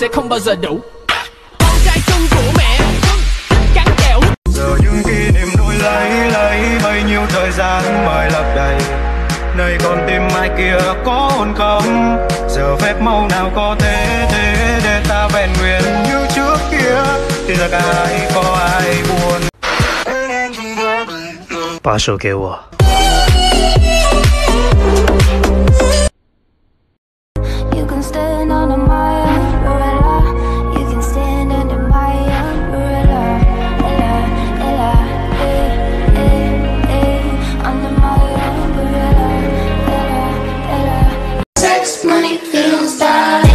sẽ không bao giờ đủ. Con trai cưng của mẹ Cắn kẹo. Giờ những kỷ niệm nuôi lấy lấy Bấy nhiêu thời gian mời lấp đầy. Nơi con tim mai kia có ổn không? Giờ phép màu nào có thế thế Để ta vẹn nguyện như trước kia? Thì là ai có ai buồn? 把手给我。You can stand on a monster.